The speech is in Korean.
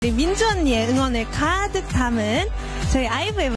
우리 민주 언니의 응원을 가득 담은 저희 아이브의